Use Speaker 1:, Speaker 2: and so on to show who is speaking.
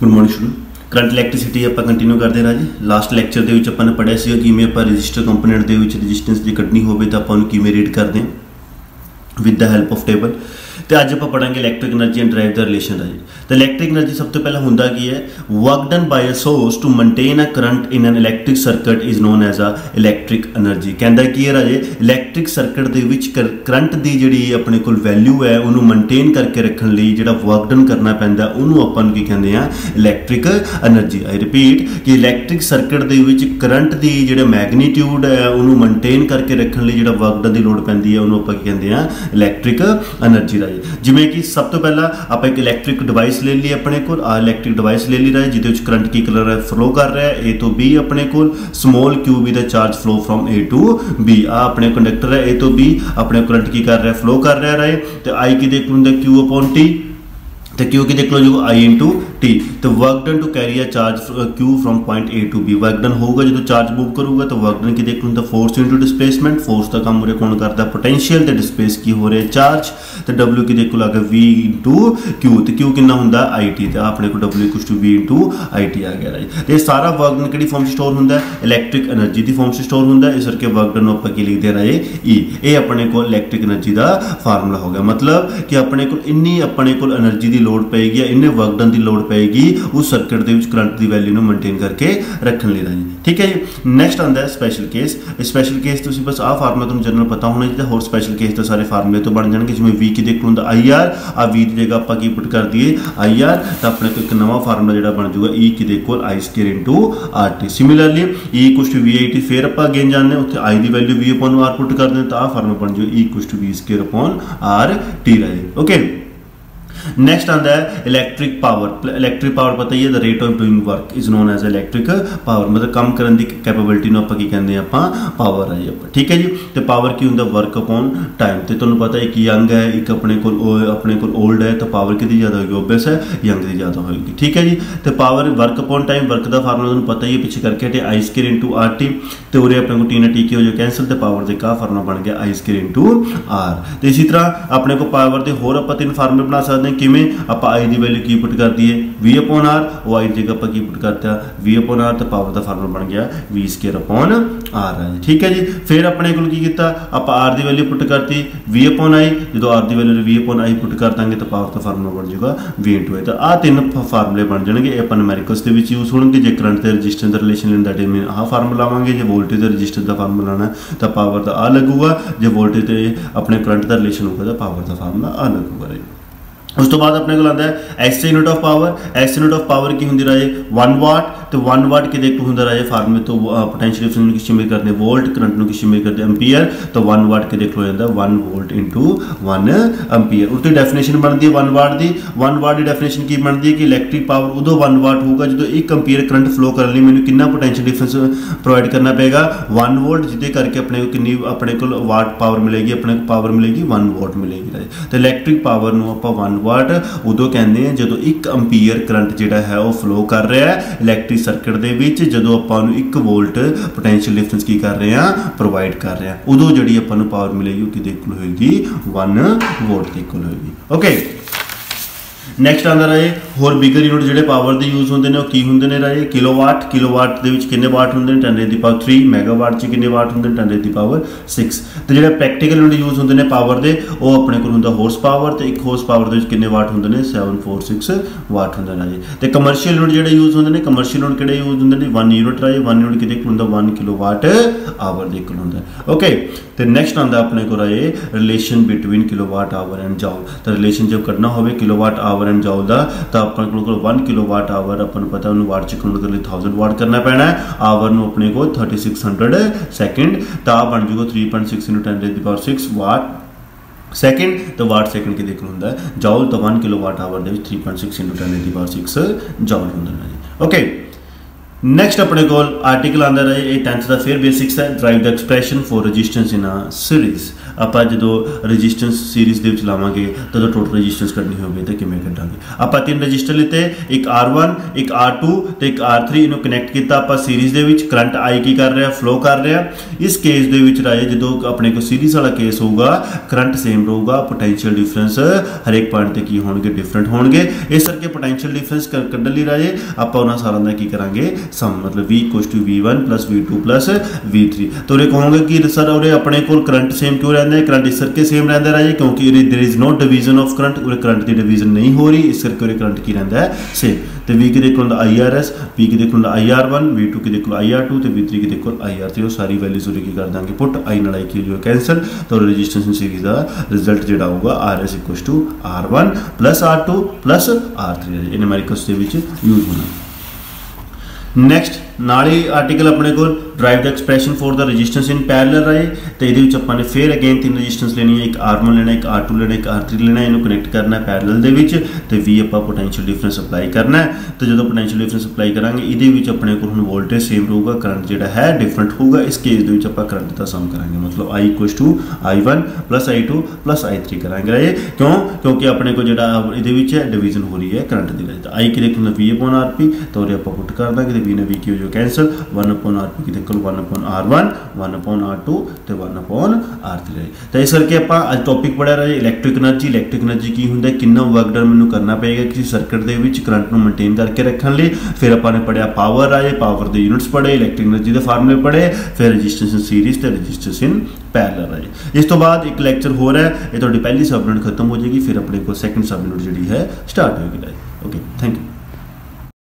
Speaker 1: Good morning student current electricity ਆਪਾਂ continue ਕਰਦੇ ਰਾਜੇ। ਲਾਸਟ ਲੈਕਚਰ ਦੇ ਵਿੱਚ ਆਪਾਂ ਨੇ ਪੜਿਆ ਸੀ ਕਿਵੇਂ ਆਪਾਂ ਰੈਜ਼ਿਸਟਰ ਕੰਪੋਨੈਂਟ ਦੇ ਵਿੱਚ ਰੈਜ਼ਿਸਟੈਂਸ ਦੀ ਕੱਢਣੀ ਹੋਵੇ ਤਾਂ ਆਪਾਂ ਉਹਨੂੰ ਕਿਵੇਂ ਰੀਡ ਕਰਦੇ ਹਾਂ। With the help of table ਤੇ ਅੱਜ ਆਪਾਂ ਪੜਾਂਗੇ ਇਲੈਕਟ੍ਰਿਕ એનર્ਜੀ ਐਂਡ ਡਰਾਈਵ ਦਾ ਰਿਲੇਸ਼ਨ ਹੈ ਜੀ। ਇਲੈਕਟ੍ਰਿਕ એનર્ਜੀ ਸਭ ਤੋਂ ਪਹਿਲਾਂ ਹੁੰਦਾ ਕੀ ਹੈ? Work done by a source to maintain a current in an electric circuit is known as a electric energy ਕਹਿੰਦਾ ਕੀ ਹੈ ਰਾਜੇ? ਇਲੈਕਟ੍ਰਿਕ ਸਰਕਟ ਦੇ ਵਿੱਚ ਕਰੰਟ ਦੀ ਜਿਹੜੀ ਆਪਣੇ ਕੋਲ ਵੈਲਿਊ ਹੈ, ਉਹਨੂੰ ਮੇਨਟੇਨ ਕਰਕੇ ਰੱਖਣ ਲਈ ਜਿਹੜਾ ਵਰਕ ਡਨ ਕਰਨਾ ਪੈਂਦਾ, ਉਹਨੂੰ ਆਪਾਂ ਨੂੰ ਕੀ ਕਹਿੰਦੇ ਆ? ਇਲੈਕਟ੍ਰਿਕ એનર્ਜੀ ਆਈ ਰਿਪੀਟ ਕਿ ਇਲੈਕਟ੍ਰਿਕ ਸਰਕਟ ਦੇ ਵਿੱਚ ਕਰੰਟ ਦੀ ਜਿਹੜਾ ਮੈਗਨੀਟਿਊਡ ਹੈ, ਉਹਨੂੰ ਮੇਨਟੇਨ ਕਰਕੇ ਰੱਖਣ ਲਈ ਜਿਹੜਾ ਵਰਕ ਡਨ ਦੀ ਲੋੜ ਪੈਂਦੀ ਹੈ, ਉਹਨੂੰ ਆਪਾਂ ਕੀ ਕਹਿੰਦੇ ਆ? ਇਲੈਕਟ੍ਰਿਕ એનર્ਜੀ ਰਾਜੇ। ਜਿਵੇਂ ਕਿ ਸਭ ਤੋਂ ਪਹਿਲਾਂ ਆਪਾਂ ਇੱਕ ਇਲੈਕਟ੍ਰਿਕ ਡਿਵਾਈਸ ਲੈ ਲਈ ਆਪਣੇ ਕੋਲ। ਆ ਇਲੈਕਟ੍ਰਿਕ ਡਿਵਾਈਸ ਲੈ ਲਈ ਰਾਜੇ, ਜਿਹਦੇ ਵਿੱਚ ਕਰੰਟ ਕੀ ਕਲਰ ਹੈ? ਫਲੋ ਕਰ ਰਿਹਾ ਹੈ। A ਤੋਂ B ਆਪਣੇ ਕੋਲ। ਸਮਾਲ q ਵੀ ਦਾ charge flow from A to B ਆ ਆਪਣੇ ਕੰਡਕਟਰ ਹੈ A ਤੋਂ B ਆਪਣੇ ਕਰੰਟ ਕੀ ਕਰ ਰਿਹਾ ਫਲੋ ਕਰ ਰਿਹਾ ਹੈ ਤੇ I ਕੀ ਦੇਖ ਲੂੰਗਾ q upon t ਤੇ q ਕੀ ਦੇਖ ਲਓ ਜੋ i into ਟੀ ਤੇ work done to carry a charge q from point A to B work done ਹੋਊਗਾ ਜਦੋਂ ਚਾਰਜ ਮੂਵ ਕਰੂਗਾ, ਤਾਂ ਵਰਕ ਡਨ ਕੀ ਦੇਖ ਲੂੰ ਤਾਂ ਫੋਰਸ ਇਨਟੂ ਡਿਸਪਲੇਸਮੈਂਟ ਫੋਰਸ ਦਾ ਕੰਮ ਉਰੇ ਕੌਣ ਕਰਦਾ? ਪੋਟੈਂਸ਼ੀਅਲ ਤੇ ਡਿਸਪਲੇਸ ਕੀ ਹੋ ਰਿਹਾ? ਚਾਰਜ ਤੇ W ਕੀ ਦੇਖ ਲੂੰ ਲੱਗਾ V ਇਨਟੂ ਕਿਊ ਤੇ Q ਕਿੰਨਾ ਹੁੰਦਾ? ਆਈ ਟੀ ਤੇ ਆਪਣੇ ਕੋਲ W ਆਈ ਟੀ ਆ ਗਿਆ ਰਾਈਟ ਤੇ ਸਾਰਾ ਵਰਕ ਡਨ ਕਿਹੜੀ ਫਾਰਮ 'ਚ ਸਟੋਰ ਹੁੰਦਾ? ਇਲੈਕਟ੍ਰਿਕ એનર્ਜੀ ਦੀ ਫਾਰਮ 'ਚ ਸਟੋਰ ਹੁੰਦਾ। ਇਸ ਕਰਕੇ ਵਰਕ ਡਨ ਆਪਾਂ ਕੀ ਲਿਖਦੇ ਰਹੇ ਈ e। ਇਹ ਆਪਣੇ ਕੋਲ ਇਲੈਕਟ੍ਰਿਕ એનર્ਜੀ ਦਾ ਫਾਰਮੂਲਾ ਹੋ ਗਿਆ। ਮਤਲਬ ਕਿ ਆਪਣੇ ਕੋਲ ਇੰਨੀ ਆਪਣੇ ਕੋਲ એનર્ਜੀ ਦੀ ਲੋਡ ਪਏਗੀ ਇੰਨੇ ਵਰਕ ਡਨ ਦੀ ਲੋਡ ਪਏਗੀ, ਉਸ ਸਰਕਟ ਦੇ ਵਿੱਚ ਕਰੰਟ ਦੀ ਵੈਲਿਊ ਨੂੰ ਮੇਨਟੇਨ ਕਰਕੇ ਰੱਖਣ ਲਈ ਰਾਜੀ ਠੀਕ ਹੈ ਜੀ? ਨੈਕਸਟ ਆਉਂਦਾ ਹੈ ਸਪੈਸ਼ਲ ਕੇਸ ਸਪੈਸ਼ਲ ਕੇਸ ਤੁਸੀਂ ਬਸ ਆਹ ਫਾਰਮੂਲਾ ਤੁਹਾਨੂੰ ਜਨਰਲ ਪਤਾ ਹੋਣਾ ਚਾਹੀਦਾ ਹੋਰ ਸਪੈਸ਼ਲ ਕੇਸ ਤਾਂ ਸਾਰੇ ਫਾਰਮੂਲੇ ਤੋਂ ਬਣ ਜਾਣਗੇ, ਜਿਵੇਂ v ਕੀ ਦੇਖ ਲਓ IR ਆ v ਦੀ ਜਗ੍ਹਾ ਆਪਾਂ ਕੀ ਪੁੱਟ ਕਰ ਦਈਏ? IR ਤਾਂ ਆਪਣੇ ਕੋਲ ਇੱਕ ਨਵਾਂ ਫਾਰਮੂਲਾ ਜਿਹੜਾ ਬਣ ਜਾਊਗਾ E ਕੀ ਦੇਖ ਕੋਲ I square into RT similarly E equal to VIT ਫਿਰ ਆਪਾਂ ਅਗੇਨ ਜਾਣਦੇ ਹਾਂ, ਉੱਥੇ I the value V upon R put ਕਰਦੇ ਹਾਂ, ਤਾਂ ਆਹ ਫਾਰਮੂਲਾ ਬਣ ਜਾਊਗਾ E equal to V square upon RT ਰਹੇ। ਓਕੇ ਨੈਕਸਟ ਆਂਦਾ ਹੈ ਇਲੈਕਟ੍ਰਿਕ ਪਾਵਰ ਇਲੈਕਟ੍ਰਿਕ ਪਾਵਰ ਪਤਾ ਹੀ ਹੈ ਦਾ rate of doing work is known as electric power ਮਤਲਬ ਕੰਮ ਕਰਨ ਦੀ ਕੈਪੇਬਿਲਿਟੀ ਨੂੰ ਆਪਾਂ ਕੀ ਕਹਿੰਦੇ ਆ ਆਪਾਂ ਪਾਵਰ ਹੈ ਆਪਾਂ। ਠੀਕ ਹੈ ਜੀ? ਤੇ ਪਾਵਰ ਕੀ ਹੁੰਦਾ? ਵਰਕ ਅਪਨ ਟਾਈਮ ਤੇ ਤੁਹਾਨੂੰ ਪਤਾ ਇੱਕ ਯੰਗ ਹੈ, ਇੱਕ ਆਪਣੇ ਕੋਲ ਆਪਣੇ ਕੋਲ 올ਡ ਹੈ, ਤਾਂ ਪਾਵਰ ਕਿਹਦੀ ਜ਼ਿਆਦਾ ਹੋਏਗੀ? ਓਬਵੀਅਸ ਹੈ ਯੰਗ ਦੀ ਜ਼ਿਆਦਾ ਹੋਏਗੀ। ਠੀਕ ਹੈ ਜੀ? ਤੇ power work upon time work ਦਾ ਫਾਰਮੂਲਾ ਤੁਹਾਨੂੰ ਪਤਾ ਹੀ ਹੈ, ਪਿੱਛੇ ਕਰਕੇ ਤੇ i ਸਕੁਅਰ ਇਨਟੂ rt ਤੇ ਉਰੇ ਆਪਣੇ ਕੋਲ ਟੀ ਨਾਲ ਟੀ ਕੀ ਹੋ ਜਾ ਕੈਨਸਲ ਤੇ ਪਾਵਰ ਦੇ ਕਾ ਫਾਰਮੂਲਾ ਬਣ ਗਿਆ i ਸਕੁਅਰ ਇਨਟੂ r ਤੇ ਇਸੇ ਤਰ੍ਹਾਂ ਆਪਣੇ ਕੋਲ ਪਾਵਰ ਦੇ ਹੋਰ ਆਪਾਂ ਤਿੰਨ ਫਾਰਮੂਲੇ ਬਣਾ ਸਕਦੇ ਹਾਂ ਕਿਵੇਂ? ਆਪਾਂ i ਦੀ ਵੈਲਿਊ ਕੀ ਪੁੱਟ ਕਰਦੀ ਹੈ v upon r, ਉਹ i ਦੀ ਜਗ੍ਹਾ ਆਪਾਂ ਕੀ ਪੁੱਟ ਕਰਤਾ। v upon r ਤੇ ਪਾਵਰ ਦਾ ਫਾਰਮੂਲਾ ਬਣ ਗਿਆ। v ਸਕੁਅਰ upon r ਹੈ ਠੀਕ ਹੈ ਜੀ? ਫਿਰ ਆਪਣੇ ਕੋਲ ਕੀ ਕੀਤਾ? ਆਪਾਂ r ਦੀ ਵੈਲਿਊ ਪੁੱਟ ਕਰਤੀ। v upon i, ਜਦੋਂ r the value v upon i put ਕਰ ਦਾਂਗੇ ਤਾਂ ਪਾਵਰ ਦਾ ਫਾਰਮੂਲਾ ਬਣ ਜਾਊਗਾ v into i ਤਾਂ ਆ ਤਿੰਨ ਫਾਰਮੂਲੇ ਬਣ ਜਾਣਗੇ। ਇਹ ਆਪਾਂ ਨਿਊਮੈਰੀਕਲਸ ਦੇ ਵਿੱਚ ਯੂਜ਼ ਹੋਣਗੇ। ਜੇ ਕਰੰਟ ਤੇ ਰੈਜ਼ਿਸਟੈਂਸ ਦਾ ਰਿਲੇਸ਼ਨ ਲੈਂਦਾ ਤੇ ਮੈਂ ਆਹ ਫਾਰਮੂਲਾ ਲਾਵਾਂਗੇ। ਜੇ ਵੋਲਟੇਜ ਤੇ ਰੈਜ਼ਿਸਟੈਂਸ ਦਾ ਫਾਰਮੂਲਾ ਲਾਣਾ, ਤਾਂ ਪਾਵਰ ਦਾ ਆ ਲੱਗੂਗਾ। ਜੇ ਵੋਲਟੇਜ ਤੇ ਆਪਣੇ ਕਰੰਟ ਦਾ ਰਿਲੇਸ਼ਨ ਹੋਊਗਾ, ਤਾਂ ਪਾਵਰ ਦਾ ਫਾਰਮੂਲਾ ਆ ਲੱਗੂਗਾ। ਰਾਈਟ ਉਸ ਤੋਂ ਬਾਅਦ ਆਪਣੇ ਕੋਲ ਆਉਂਦਾ ਹੈ S unit of power S unit of power ਕੀ ਹੁੰਦੀ ਰਾਜੇ? 1 ਵਾਟ ਤੇ 1 ਵਾਟ ਕਿਦੇ ਕੋ ਹੁੰਦਾ ਰਾਜੇ ਫਾਰਮੂਲੇ ਤੋਂ ਪੋਟੈਂਸ਼ੀਅਲ ਡਿਫਰੈਂਸ ਨੂੰ ਕਿਸ ਮੇਰ ਕਰਦੇ ਵੋਲਟ ਕਰੰਟ ਨੂੰ ਕਿਸ ਮੇਰ ਕਰਦੇ, ਐਂਪੀਅਰ, ਤਾਂ 1 ਵਾਟ ਕੇ ਦੇਖ ਕੋ ਜਾਂਦਾ 1 ਵੋਲਟ 1 ਐਂਪੀਅਰ। ਉਤੇ ਡੈਫੀਨੇਸ਼ਨ ਬਣਦੀ ਹੈ 1 ਵਾਟ ਦੀ। 1 ਵਾਟ ਦੀ ਡੈਫੀਨੇਸ਼ਨ ਕੀ ਬਣਦੀ ਹੈ? ਕਿ ਇਲੈਕਟ੍ਰਿਕ ਪਾਵਰ ਉਦੋਂ 1 ਵਾਟ ਹੋਊਗਾ ਜਦੋਂ 1 ਐਂਪੀਅਰ ਕਰੰਟ ਫਲੋ ਕਰਨ ਲਈ ਮੈਨੂੰ ਕਿੰਨਾ ਪੋਟੈਂਸ਼ੀਅਲ ਡਿਫਰੈਂਸ ਪ੍ਰੋਵਾਈਡ ਕਰਨਾ ਪਏਗਾ? 1 ਵੋਲਟ, ਜਿਹਦੇ ਕਰਕੇ ਆਪਣੇ ਕੋਲ ਕਿੰਨੀ, ਆਪਣੇ ਕੋਲ ਵਾਟ ਪਾਵਰ ਮਿਲੇਗੀ, ਆਪਣੇ ਕੋਲ ਪਾਵਰ ਮਿਲੇਗੀ 1 ਵਾਟ ਮਿਲੇਗੀ ਰਾਜੇ। ਤੇ ਇਲੈਕਟ੍ਰਿਕ ਪਾਵਰ ਨੂੰ ਆਪਾਂ 1 ਵਾਟ ਉਦੋਂ ਕਹਿੰਦੇ ਆ ਜਦੋਂ 1 ਐਂਪੀਅਰ ਕਰੰਟ ਜਿਹੜਾ ਹੈ ਉਹ ਫਲੋ ਕਰ ਰਿਹਾ ਹੈ ਇਲੈਕਟ੍ਰਿਕ ਸਰਕਟ ਦੇ ਵਿੱਚ ਜਦੋਂ ਆਪਾਂ ਨੂੰ 1 ਵੋਲਟ ਪੋਟੈਂਸ਼ੀਅਲ ਡਿਫਰੈਂਸ ਕੀ ਕਰ ਰਹੇ ਆ? ਪ੍ਰੋਵਾਈਡ ਕਰ ਰਹੇ ਆ। ਉਦੋਂ ਜਿਹੜੀ ਆਪਾਂ ਨੂੰ ਪਾਵਰ ਮਿਲੇਗੀ ਉਹ ਕਿਦੇ ਇਕੁਅਲ ਹੋਏਗੀ? 1 ਵੋਲਟ ਦੇ ਇਕੁਅਲ ਹੋਏਗੀ। ਓਕੇ ਨੈਕਸਟ ਆਂਦਾ ਰਹੇ ਹੋਰ ਬਿਗਰ ਯੂਨਿਟ ਜਿਹੜੇ ਪਾਵਰ ਦੇ ਯੂਜ਼ ਹੁੰਦੇ ਨੇ ਉਹ ਕੀ ਹੁੰਦੇ ਨੇ ਰਾਏ? ਕਿਲੋਵਾਟ ਕਿਲੋਵਾਟ ਦੇ ਵਿੱਚ ਕਿੰਨੇ ਵਾਟ ਹੁੰਦੇ ਨੇ? 10 ਦੀ ਪਾਵਰ 3 ਮੈਗਾਵਾਟ ਚ ਕਿੰਨੇ ਵਾਟ ਹੁੰਦੇ ਨੇ? 10 ਦੀ ਪਾਵਰ 6 ਤੇ ਜਿਹੜੇ ਪ੍ਰੈਕਟੀਕਲ ਯੂਨਿਟ ਯੂਜ਼ ਹੁੰਦੇ ਨੇ ਪਾਵਰ ਦੇ, ਉਹ ਆਪਣੇ ਕੋਲ ਹੁੰਦਾ ਹਾਰਸ ਪਾਵਰ ਤੇ ਇੱਕ ਹਾਰਸ ਪਾਵਰ ਦੇ ਵਿੱਚ ਕਿੰਨੇ ਵਾਟ ਹੁੰਦੇ ਨੇ? 746 ਵਾਟ ਹੁੰਦਾ ਰਾਜੇ ਤੇ ਕਮਰਸ਼ੀਅਲ ਯੂਨਿਟ ਜਿਹੜੇ ਯੂਜ਼ ਹੁੰਦੇ ਨੇ ਕਮਰਸ਼ੀਅਲ ਯੂਨਿਟ ਕਿਹੜੇ ਯੂਜ਼ ਹੁੰਦੇ ਨੇ? 1 ਯੂਨਿਟ ਰਾਜੇ 1 ਯੂਨਿਟ ਕਿਤੇ ਹੁੰਦਾ? 1 ਕਿਲੋਵਾਟ ਆਵਰ ਦੇ ਕੋਲ ਹੁੰਦਾ। ਓਕੇ ਤੇ ਨੈਕਸਟ ਆਂਦਾ ਆਪਣੇ ਕੋਲ ਰਾਏ relation between kilowatt hour and joule ਤਾਂ ਰਿਲੇਸ਼ਨ ਜਬ ਕਰਨਾ ਹੋਵੇ ਕਿਲੋਵਾਟ ਆਵਰ ਐਂਡ ਜਾਊਲ ਦਾ ਤਾਂ ਆਪਣੇ ਕੋਲ 1 ਕਿਲੋਵਾਟ ਆਵਰ ਆਪਾਂ ਨੂੰ ਪਤਾ, ਉਹਨੂੰ ਵਾਟ ਚ ਕਨਵਰਟ ਕਰਨ ਲਈ 1000 ਵਾਟ ਕਰਨਾ ਪੈਣਾ ਹੈ। ਆਵਰ ਨੂੰ ਆਪਣੇ ਕੋਲ 3600 ਸੈਕਿੰਡ ਤਾਂ ਬਣ ਜੂਗਾ 3.6 10 ਦੀ ਪਾਵਰ 6 ਵਾਟ ਸੈਕਿੰਡ ਤਾਂ ਵਾਟ ਸੈਕਿੰਡ ਕੀ ਦੇਖ ਹੁੰਦਾ ਹੈ? ਜਾਊਲ ਤਾਂ 1 ਕਿਲੋਵਾਟ ਆਵਰ ਦੇ ਵਿੱਚ 3.6 10 ਦੀ ਪਾਵਰ 6 ਜਾਊਲ ਹੁੰਦਾ ਹੈ ਓਕੇ ਨੈਕਸਟ ਆਪਣੇ ਕੋਲ ਆਰਟੀਕਲ ਆਂਦਾ ਰਹੇ, ਇਹ 10th ਦਾ ਫਿਰ ਬੇਸਿਕਸ ਹੈ derive the expression for resistance in a series ਆਪਾਂ ਜਦੋਂ ਰੈਜ਼ਿਸਟੈਂਸ ਸੀਰੀਜ਼ ਦੇ ਵਿੱਚ ਲਾਵਾਂਗੇ ਤਦੋਂ ਟੋਟਲ ਰੈਜ਼ਿਸਟੈਂਸ ਕੱਢਣੀ ਹੋਵੇ, ਤਾਂ ਕਿਵੇਂ ਕੱਢਾਂਗੇ? ਆਪਾਂ ਤਿੰਨ ਰੈਜ਼ਿਸਟਰ ਲਿੱਤੇ, ਇੱਕ R1 ਇੱਕ R2 ਤੇ ਇੱਕ R3 ਇਹਨੂੰ ਕਨੈਕਟ ਕੀਤਾ ਆਪਾਂ ਸੀਰੀਜ਼ ਦੇ ਵਿੱਚ ਕਰੰਟ I ਕੀ ਕਰ ਰਿਹਾ ਫਲੋ ਕਰ ਰਿਹਾ। ਇਸ ਕੇਸ ਦੇ ਵਿੱਚ ਰਾਜੇ, ਜਦੋਂ ਆਪਣੇ ਕੋਲ ਸੀਰੀਜ਼ ਵਾਲਾ ਕੇਸ ਹੋਊਗਾ ਕਰੰਟ ਸੇਮ ਰਹੂਗਾ ਪੋਟੈਂਸ਼ੀਅਲ ਡਿਫਰੈਂਸ ਹਰੇਕ ਪੁਆਇੰਟ ਤੇ ਕੀ ਹੋਣਗੇ ਡਿਫਰੈਂਟ ਹੋਣਗੇ। ਇਸ ਕਰਕੇ ਪੋਟੈਂਸ਼ੀਅਲ ਡਿਫਰੈਂਸ ਕੱਢਣ ਲਈ ਰਾਜੇ, ਆਪਾਂ ਉਹਨਾਂ ਸਾਰਿਆਂ ਦਾ ਕੀ ਕਰਾਂਗੇ? सम मतलब v equal to V one plus V two plus V three तो ये कहोगे कि सर और अपने को करंट सेम क्यों रहता है? करंट इस करके सेम रहा राजे क्योंकि there is no division of current uh current की डिवीज़न नहीं हो रही, इस करके करंट की रहा है। सेम तो वी के देखो आई आर एस वी कि देखो I R one V two के देखो आई आर टू तो वी थ्री के देखो आई आर थ्री सारी वैल्यूज़ उ कर देंगे। पुट आई नाल आई की जो कैंसल तो रजिस्ट्रेशन सीरीज़ का रिज़ल्ट जोड़ा होगा R S equal to R one plus R two plus R three इन्हें हमारी कस यूज़ होना। ਨੈਕਸਟ ਨਾਲ ਹੀ ਆਰਟੀਕਲ ਆਪਣੇ ਕੋਲ ਡਰਾਈਵ ਦਾ ਐਕਸਪ੍ਰੈਸ਼ਨ ਫॉर ਦਾ ਰੈਜ਼ਿਸਟੈਂਸ ਇਨ ਪੈਰਲਲ ਰਹੇ ਤੇ ਇਹਦੇ ਵਿੱਚ ਆਪਾਂ ਨੇ ਫੇਰ ਅਗੇਨ ਤਿੰਨ ਰੈਜ਼ਿਸਟੈਂਸ ਲੈਣੀ ਹੈ ਇੱਕ R1 ਲੈਣਾ, ਇੱਕ R2 ਲੈਣਾ, ਇੱਕ R3 ਲੈਣਾ, ਇਹਨੂੰ ਕਨੈਕਟ ਕਰਨਾ ਹੈ ਪੈਰਲਲ ਦੇ ਵਿੱਚ ਤੇ V ਆਪਾਂ ਪੋਟੈਂਸ਼ੀਅਲ ਡਿਫਰੈਂਸ ਅਪਲਾਈ ਕਰਨਾ ਹੈ। ਤੇ ਜਦੋਂ ਪੋਟੈਂਸ਼ੀਅਲ ਡਿਫਰੈਂਸ ਅਪਲਾਈ ਕਰਾਂਗੇ, ਇਹਦੇ ਵਿੱਚ ਆਪਣੇ ਕੋਲ ਹੁਣ ਵੋਲਟੇਜ ਸੇਮ ਰਹੂਗਾ ਕਰੰਟ ਜਿਹੜਾ ਹੈ ਡਿਫਰੈਂਟ ਹੋਊਗਾ। ਇਸ ਕੇਸ ਦੇ ਵਿੱਚ ਆਪਾਂ ਕਰੰਟ ਦਾ ਸਮ ਕਰਾਂਗੇ, ਮਤਲਬ I I1 I2 I3 ਕਰਾਂਗੇ ਰਹੇ। ਕਿਉਂ? ਕਿਉਂਕਿ ਆਪਣੇ ਕੋਲ ਜਿਹੜਾ ਇਹਦੇ ਵਿੱਚ ਹੈ ਡਿਵੀਜ਼ਨ ਹੋ ਰਹੀ ਹੈ ਕਰੰਟ ਦੀ ਵਜ੍ਹਾ I ਕਿਹਦੇ ਕੋਲ V RP ਤਾਂ ਉਹ ਆਪਾਂ ਪੁੱਟ ਕਰ ਦਾਂਗੇ ਤੇ V ਨੇ V ਕੀ ਹੋ will cancel 1 upon r2 ਕੀ ਦੇਖੋ 1 upon r1 1 upon r2 ਤੇ 1 upon r3 ਤਾਂ ਇਸ ਕਰਕੇ ਆਪਾਂ ਅੱਜ ਟੌਪਿਕ ਪੜਿਆ ਰਹੇ ਇਲੈਕਟ੍ਰਿਕ એનર્ਜੀ ਇਲੈਕਟ੍ਰਿਕ એનર્ਜੀ ਕੀ ਹੁੰਦਾ ਕਿੰਨਾ ਵਰਕ ਡਨ ਮੈਨੂੰ ਕਰਨਾ ਪਏਗਾ ਕਿਸੇ ਸਰਕਟ ਦੇ ਵਿੱਚ ਕਰੰਟ ਨੂੰ ਮੇਨਟੇਨ ਕਰਕੇ ਰੱਖਣ ਲਈ ਫਿਰ ਆਪਾਂ ਨੇ ਪੜਿਆ ਪਾਵਰ ਆਏ ਪਾਵਰ ਦੇ ਯੂਨਿਟਸ ਪੜੇ ਇਲੈਕਟ੍ਰਿਕ એનર્ਜੀ ਦੇ ਫਾਰਮੂਲੇ ਪੜੇ ਫਿਰ ਰੈਜ਼ਿਸਟੈਂਸ ਇਨ ਸੀਰੀਜ਼ ਤੇ ਰੈਜ਼ਿਸਟੈਂਸ ਇਨ ਪੈਰਲਲ ਹੈ ਇਸ ਤੋਂ ਬਾਅਦ ਇੱਕ ਲੈਕਚਰ ਹੋਰ ਹੈ ਇਹ ਤੁਹਾਡੀ ਪਹਿਲੀ ਸਬਯੂਨਿਟ ਖਤਮ ਹੋ ਜਾਏਗੀ ਫਿਰ ਆਪਣੇ ਕੋਲ ਸੈਕੰਡ ਸਬਯੂਨਿਟ ਜਿਹੜੀ ਹੈ ਸਟਾਰਟ ਹੋਏਗੀ ਓਕੇ ਥੈਂਕ ਯੂ